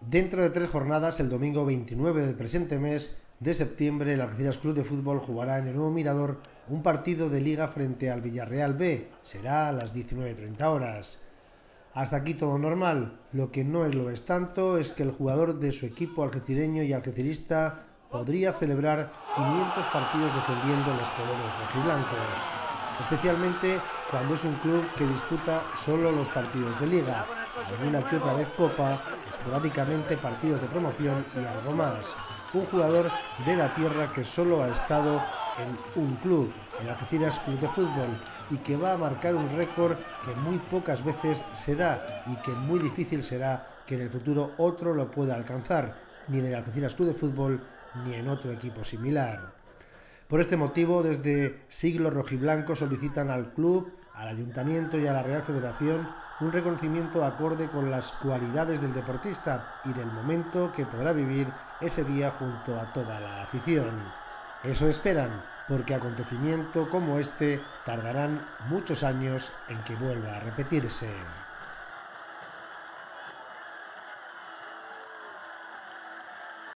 Dentro de tres jornadas, el domingo 29 del presente mes de septiembre, el Algeciras Club de Fútbol jugará en el nuevo Mirador un partido de liga frente al Villarreal B. Será a las 19.30 horas. Hasta aquí todo normal. Lo que no es lo es tanto es que el jugador de su equipo algecireño y algecirista podría celebrar 500 partidos defendiendo los colores rojiblancos, especialmente cuando es un club que disputa solo los partidos de liga, alguna que otra vez copa, esporádicamente partidos de promoción y algo más. Un jugador de la tierra que solo ha estado en un club, el Algeciras Club de Fútbol, y que va a marcar un récord que muy pocas veces se da y que muy difícil será que en el futuro otro lo pueda alcanzar, ni en el Algeciras Club de Fútbol ni en otro equipo similar. Por este motivo, desde Siglo Rojiblanco solicitan al club, al ayuntamiento y a la Real Federación un reconocimiento acorde con las cualidades del deportista y del momento que podrá vivir ese día junto a toda la afición. Eso esperan, porque acontecimiento como este tardarán muchos años en que vuelva a repetirse.